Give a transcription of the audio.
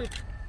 solid